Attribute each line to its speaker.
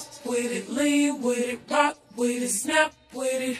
Speaker 1: Hop with it, lean with it, rock with it, snap with it.